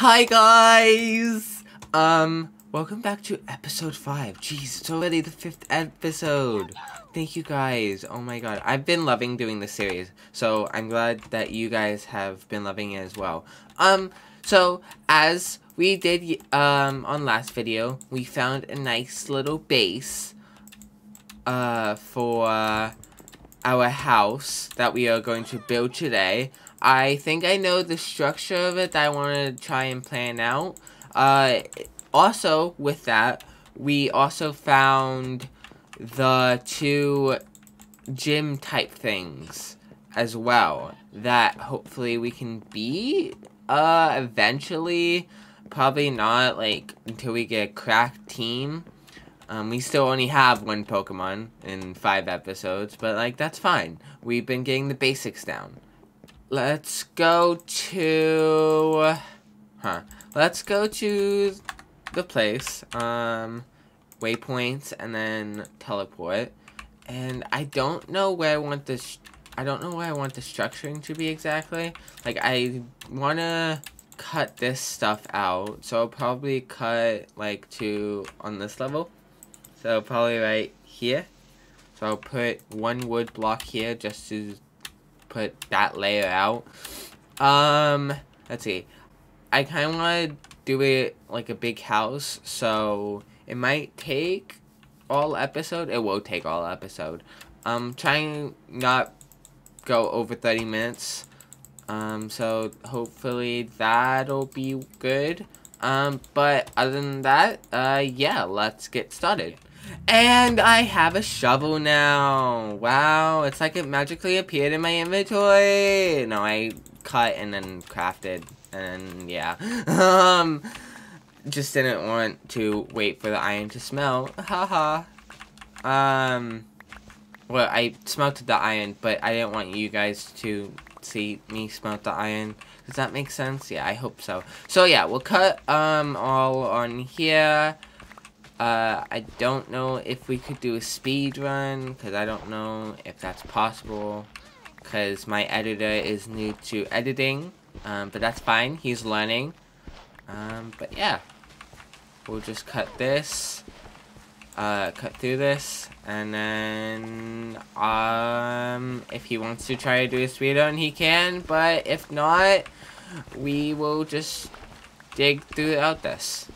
Hi guys! Um, welcome back to episode 5. Jeez, it's already the 5th episode. Thank you guys. Oh my god. I've been loving doing this series. So, I'm glad that you guys have been loving it as well. Um, so, as we did um on last video, we found a nice little base uh for our house that we are going to build today. I think I know the structure of it that I want to try and plan out. Uh, also, with that, we also found the two gym type things as well that hopefully we can beat uh eventually probably not like until we get a cracked team um, we still only have one Pokemon in five episodes, but like that's fine. We've been getting the basics down. Let's go to, huh? Let's go to the place, um, waypoints, and then teleport. And I don't know where I want this. I don't know where I want the structuring to be exactly. Like I wanna cut this stuff out, so I'll probably cut like to on this level. So probably right here. So I'll put one wood block here just to put that layer out. Um, let's see. I kind of want to do it like a big house, so it might take all episode. It will take all episode. I'm trying not go over 30 minutes. Um, so hopefully that'll be good. Um, but other than that, uh, yeah, let's get started. And I have a shovel now. Wow, it's like it magically appeared in my inventory. No, I cut and then crafted. And yeah. um, just didn't want to wait for the iron to smelt. Haha. um, well, I smelted the iron, but I didn't want you guys to see me smelt the iron. Does that make sense? Yeah, I hope so. So yeah, we'll cut um all on here. Uh, I don't know if we could do a speed run, because I don't know if that's possible, because my editor is new to editing, um, but that's fine, he's learning, um, but yeah, we'll just cut this, uh, cut through this, and then, um, if he wants to try to do a speed run, he can, but if not, we will just dig throughout this.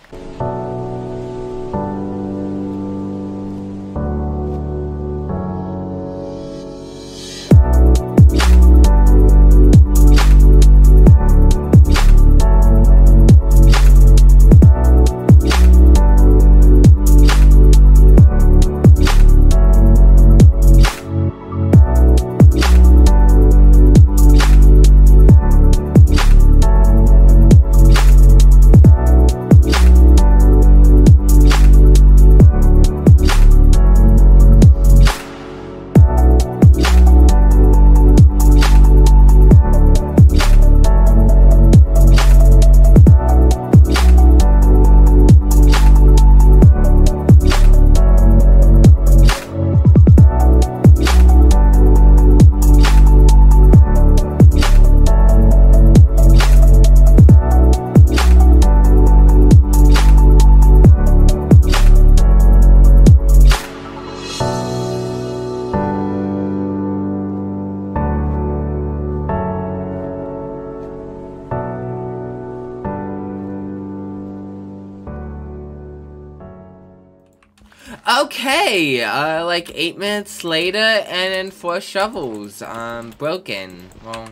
Okay, uh, like eight minutes later, and then four shovels, um, broken. Well,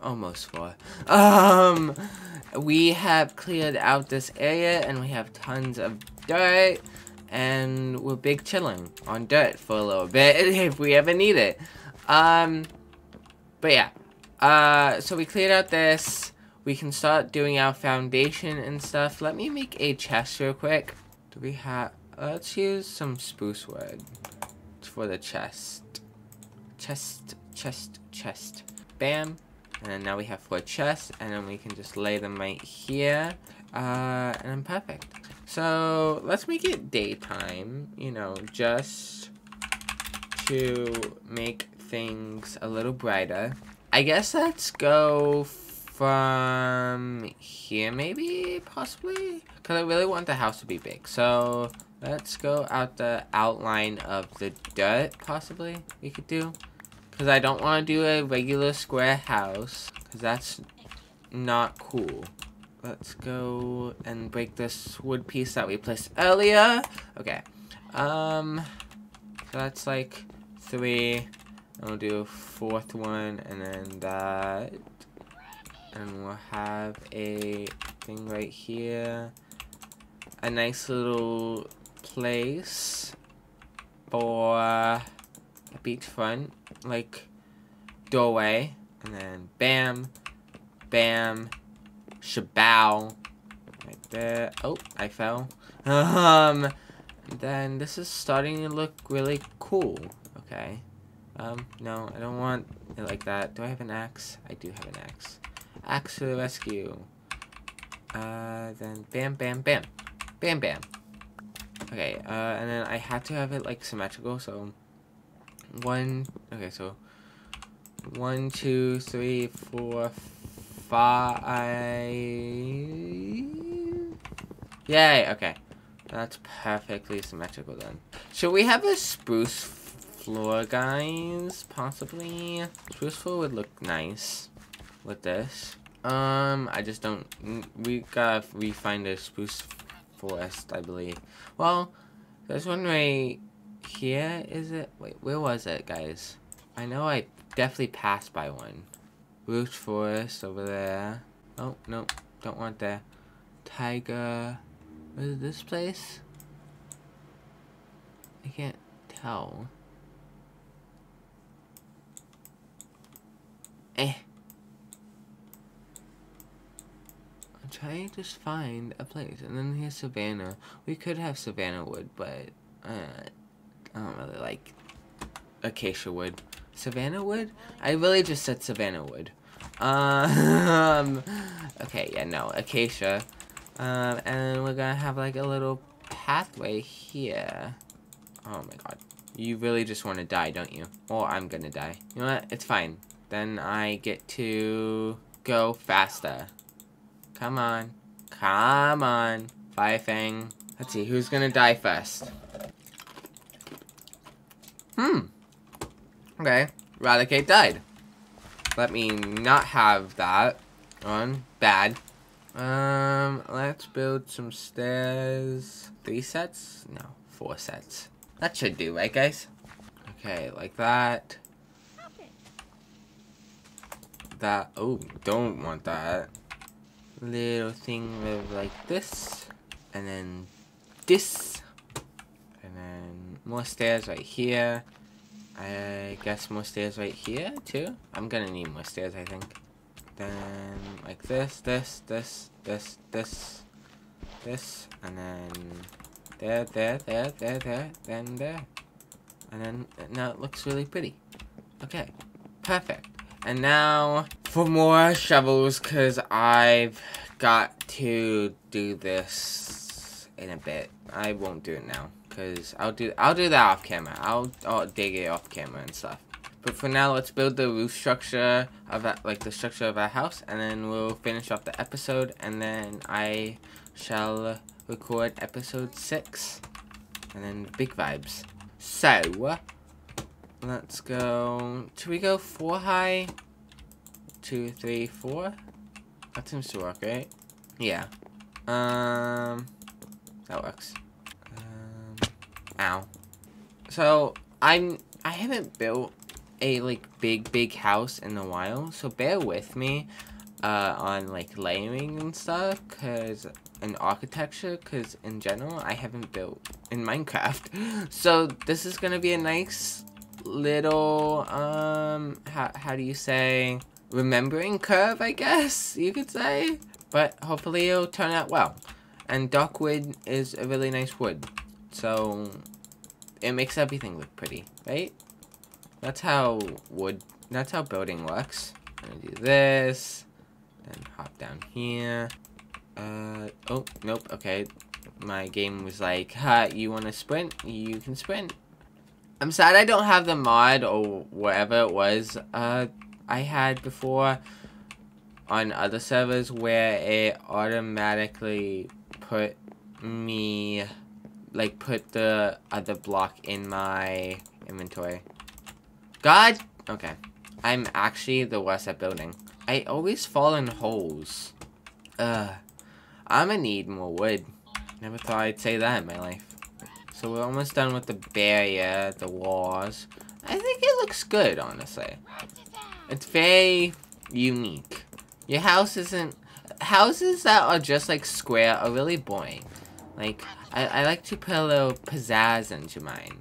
almost four. Um, we have cleared out this area, and we have tons of dirt, and we're big chilling on dirt for a little bit, if we ever need it. Um, but yeah, uh, so we cleared out this, we can start doing our foundation and stuff. Let me make a chest real quick. Do we have... Let's use some spruce wood for the chest. Chest, chest, chest. Bam. And then now we have four chests, and then we can just lay them right here. Uh, and I'm perfect. So, let's make it daytime, you know, just to make things a little brighter. I guess let's go from here, maybe? Possibly? Because I really want the house to be big. So, let's go out the outline of the dirt, possibly, we could do. Because I don't want to do a regular square house. Because that's not cool. Let's go and break this wood piece that we placed earlier. Okay. Um, so that's like three. And we'll do a fourth one and then that. And we'll have a thing right here. A nice little place for a beachfront, like doorway. And then bam, bam, shabow. Right there. Oh, I fell. Um, then this is starting to look really cool. Okay. Um, no, I don't want it like that. Do I have an axe? I do have an axe. Axe to the rescue. Uh, then bam, bam, bam. Bam, bam. Okay, uh, and then I had to have it, like, symmetrical, so... One... Okay, so... One, two, three, four, five... Yay, okay. That's perfectly symmetrical then. Should we have a spruce floor, guys? Possibly? Spruce floor would look nice with this. Um, I just don't... We gotta find a spruce forest, I believe. Well, there's one right here, is it? Wait, where was it, guys? I know I definitely passed by one. Spruce forest over there. Oh, no, don't want that. Taiga... What is this place? I can't tell. Eh. I'm to just find a place. And then here's Savannah. We could have Savannah wood, but uh, I don't really like acacia wood. Savannah wood? I really just said Savannah wood. Um, okay, yeah, no, acacia. Um, and we're gonna have like a little pathway here. Oh my god. You really just want to die, don't you? Well, I'm gonna die. You know what? It's fine. Then I get to go faster. Come on. Come on. Fire Let's see, who's gonna die first? Hmm. Okay. Raticate died. Let me not have that on. Bad. Um, let's build some stairs. Three sets? No, four sets. That should do, right, guys? Okay, like that. That, oh, don't want that. Little thing with like this. And then this. And then more stairs right here. I guess more stairs right here, too. I'm gonna need more stairs, I think. Then like this, this, this, this, this, this, and then there, there, there, there, there, then there. And then now it looks really pretty. Okay, perfect. And now for more shovels, because I've got to do this in a bit. I won't do it now, because I'll do I'll do that off camera. I'll, I'll dig it off camera and stuff. But for now, let's build the roof structure of that, like the structure of our house, and then we'll finish off the episode, and then I shall record episode six, and then big vibes. So, let's go. Should we go four high? Two, three, four. That seems to work, right? Yeah. Um, that works. Um, ow. So I'm. I haven't built a like big big house in a while so bear with me uh, on like layering and stuff because and architecture because in general I haven't built in Minecraft so this is gonna be a nice little um how, how do you say remembering curve I guess you could say but hopefully it'll turn out well and dark wood is a really nice wood so it makes everything look pretty right that's how wood, that's how building works. I'm gonna do this, then hop down here. Uh, oh, nope, okay. My game was like, huh, you wanna sprint? You can sprint. I'm sad I don't have the mod or whatever it was, uh, I had before. on other servers where it automatically put me like put the other block in my inventory. God okay. I'm actually the worst at building. I always fall in holes. Ugh. I'ma need more wood. Never thought I'd say that in my life. So we're almost done with the barrier, the walls. I think it looks good, honestly. It's very unique. Your house isn't... Houses that are just like square are really boring. Like, I, I like to put a little pizzazz into mine.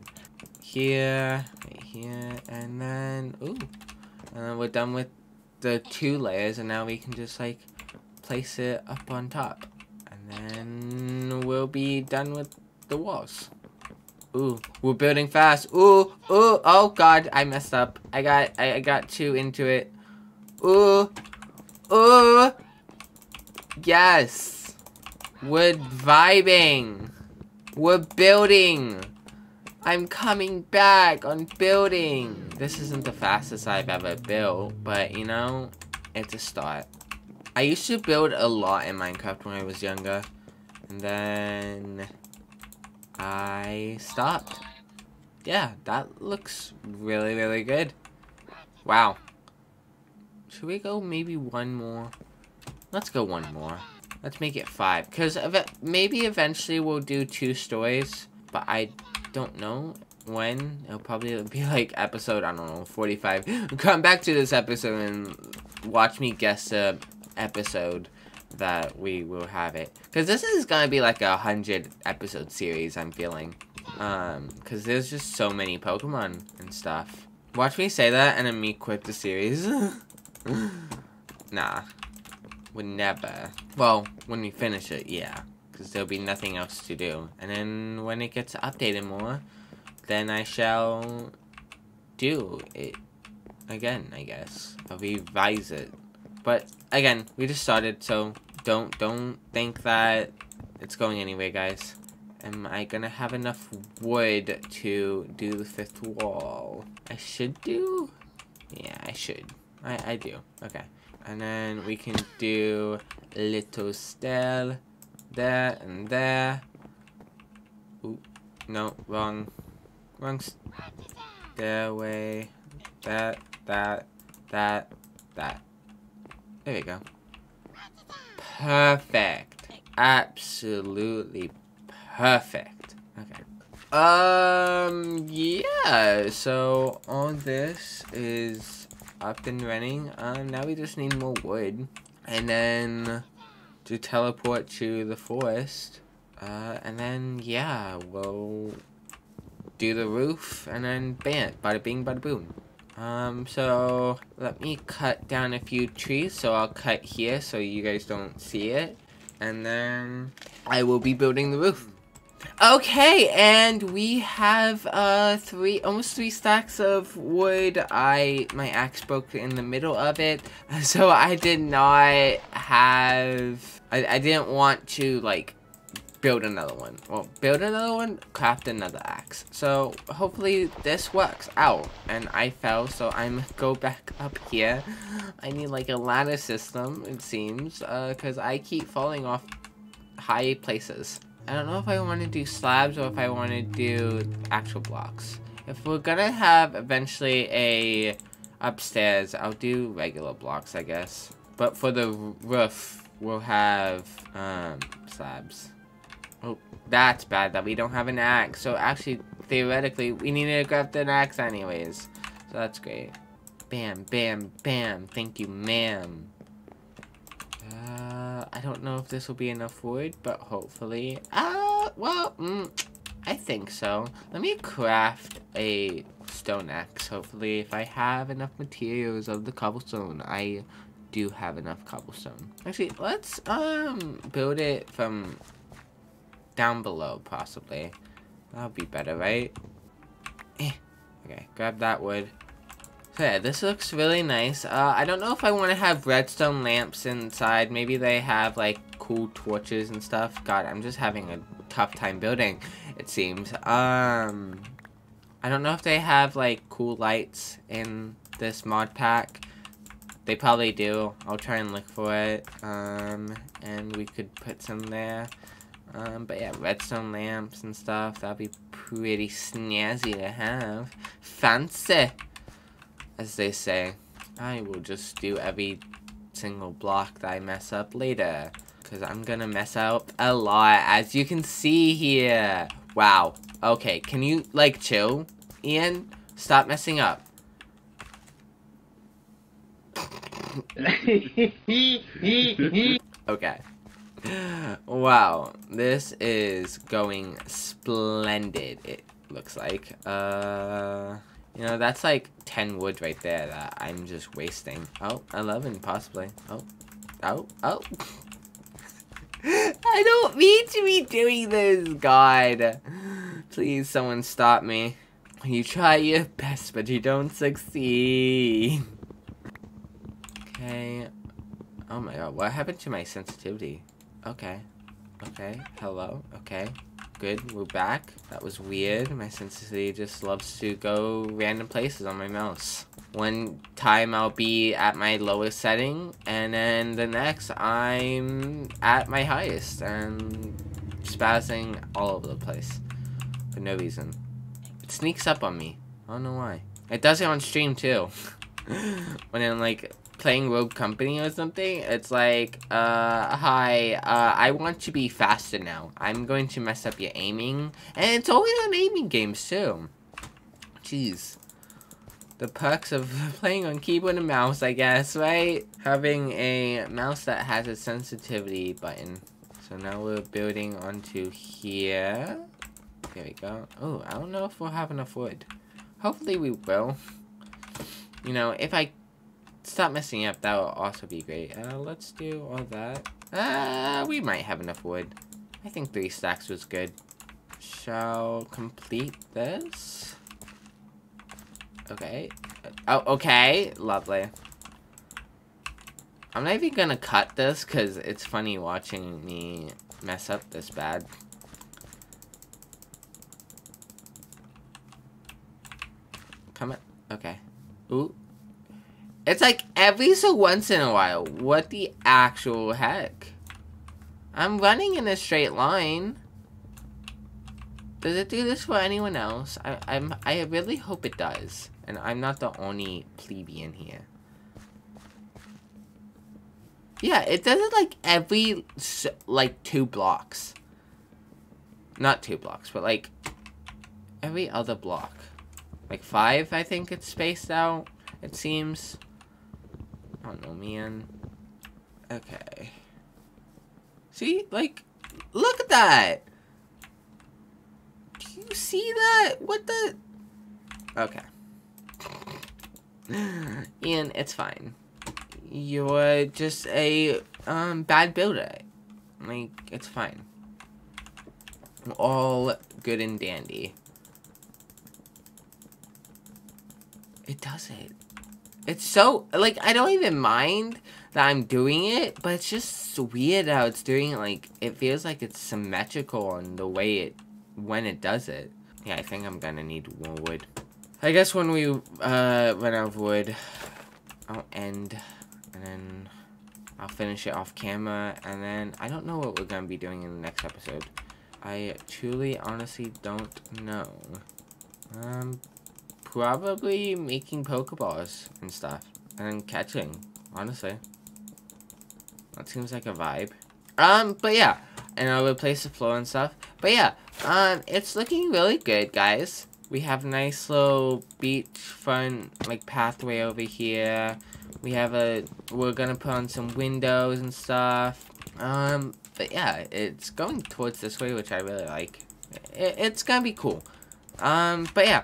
Here, right here, and then... Ooh. And then we're done with the two layers, and now we can just, like, place it up on top. And then we'll be done with the walls. Ooh, we're building fast. Ooh, ooh, oh god, I messed up. I got, I, I got too into it. Ooh, ooh, yes. We're vibing. We're building. I'm coming back on building. This isn't the fastest I've ever built, but you know, it's a start. I used to build a lot in Minecraft when I was younger. And then I stopped. Yeah, that looks really, really good. Wow. Should we go maybe one more? Let's go one more. Let's make it five. Because maybe eventually we'll do two stories. But I don't know when. It'll probably be like episode, I don't know, 45. Come back to this episode and watch me guess a episode that we will have it. Because this is going to be like a 100 episode series, I'm feeling. Um, because there's just so many Pokemon and stuff. Watch me say that and then me quit the series. nah. Would never. Well, when we finish it, yeah. Because there'll be nothing else to do. And then when it gets updated more, then I shall do it again, I guess. I'll revise it. But again, we just started, so don't don't think that it's going anywhere, guys. Am I gonna have enough wood to do the fifth wall? I should do? Yeah, I should. I, I do. Okay. And then we can do a little stair there and there. Ooh, no, wrong. Wrong stairway. That, that, that, that. There we go. Perfect. Absolutely perfect. Okay. Um, yeah, so all this is up and running. Um, now we just need more wood. And then to teleport to the forest. Uh, and then, yeah, we'll do the roof, and then bam, bada bing, bada boom. Um, so let me cut down a few trees. So I'll cut here so you guys don't see it. And then I will be building the roof. Okay, and we have uh three almost three stacks of wood. I my axe broke in the middle of it, so I did not have I, I didn't want to like build another one. Well, build another one, craft another axe. So hopefully this works out. And I fell, so I'm go back up here. I need like a ladder system, it seems, because uh, I keep falling off high places. I don't know if I want to do slabs or if I want to do actual blocks. If we're gonna have eventually a upstairs, I'll do regular blocks, I guess. But for the roof, we'll have um, slabs. Oh, that's bad that we don't have an axe. So actually, theoretically, we need to grab an axe anyways. So that's great. Bam, bam, bam. Thank you, ma'am. Uh, I don't know if this will be enough wood, but hopefully. Uh, well, mm, I think so. Let me craft a stone axe. Hopefully, if I have enough materials of the cobblestone, I do have enough cobblestone. Actually, let's um build it from down below, possibly. That'll be better, right? Eh. Okay, grab that wood. So yeah, this looks really nice. Uh, I don't know if I want to have redstone lamps inside. Maybe they have, like, cool torches and stuff. God, I'm just having a tough time building, it seems. Um, I don't know if they have, like, cool lights in this mod pack. They probably do. I'll try and look for it. Um, and we could put some there. Um, but yeah, redstone lamps and stuff. That'd be pretty snazzy to have. Fancy, as they say. I will just do every single block that I mess up later. Because I'm going to mess up a lot, as you can see here. Wow. Okay, can you, like, chill, Ian? Stop messing up. okay. Wow, this is going splendid, it looks like. Uh, you know, that's like 10 wood right there that I'm just wasting. Oh, 11 possibly. Oh, oh, oh. I don't mean to be doing this, God. Please, someone stop me. You try your best, but you don't succeed. Okay. Oh my god, what happened to my sensitivity? Okay. Okay. Hello. Okay. Good. We're back. That was weird. My sensitivity just loves to go random places on my mouse. One time I'll be at my lowest setting, and then the next I'm at my highest, and spazzing all over the place. For no reason. It sneaks up on me. I don't know why. It does it on stream too. when I'm like playing Rogue Company or something, it's like, uh, hi, uh, I want to be faster now. I'm going to mess up your aiming. And it's always on aiming games, too. Jeez. The perks of playing on keyboard and mouse, I guess, right? Having a mouse that has a sensitivity button. So now we're building onto here. There we go. Oh, I don't know if we'll have enough wood. Hopefully we will. You know, if I stop messing up, that will also be great. Uh, let's do all that. Uh, we might have enough wood. I think three stacks was good. Shall complete this. Okay. Oh, okay. Lovely. I'm not even gonna cut this because it's funny watching me mess up this bad. Come on. Okay. Ooh. It's like every so once in a while. What the actual heck? I'm running in a straight line. Does it do this for anyone else? I, I'm, I really hope it does. And I'm not the only plebeian here. Yeah, it does it like every, like, two blocks. Not two blocks, but like, every other block. Like five, I think it's spaced out, it seems. I don't know, man. Okay. See? Like, look at that! Do you see that? What the? Okay. Ian, it's fine. You're just a um, bad builder. Like, it's fine. All good and dandy. It does it. It's so, like, I don't even mind that I'm doing it, but it's just weird how it's doing it. Like, it feels like it's symmetrical on the way it, when it does it. Yeah, I think I'm gonna need more wood. I guess when we, uh, run out of wood, I'll end, and then I'll finish it off camera, and then I don't know what we're gonna be doing in the next episode. I truly, honestly don't know. Um, probably making Pokeballs and stuff. And catching, honestly. That seems like a vibe. Um, but yeah. And I'll replace the floor and stuff. But yeah, um, it's looking really good, guys. We have a nice little beachfront, like, pathway over here. We have a, we're gonna put on some windows and stuff. Um, but yeah, it's going towards this way, which I really like. It, it's gonna be cool. Um, but yeah.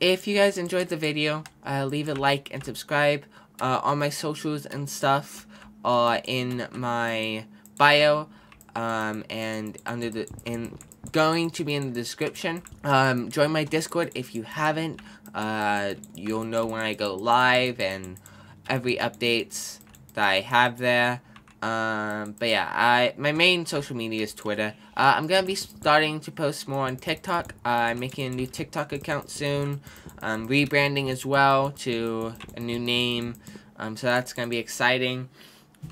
If you guys enjoyed the video, uh, leave a like and subscribe. Uh, on my socials and stuff uh, in my bio um, and under the in going to be in the description. Um, join my Discord if you haven't. Uh, you'll know when I go live and every updates that I have there. Um, but yeah, I my main social media is Twitter. Uh, I'm gonna be starting to post more on TikTok. Uh, I'm making a new TikTok account soon. I'm rebranding as well to a new name. Um, so that's gonna be exciting.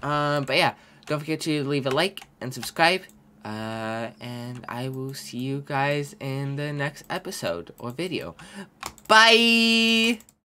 Um, but yeah, don't forget to leave a like and subscribe. Uh, and I will see you guys in the next episode or video. Bye!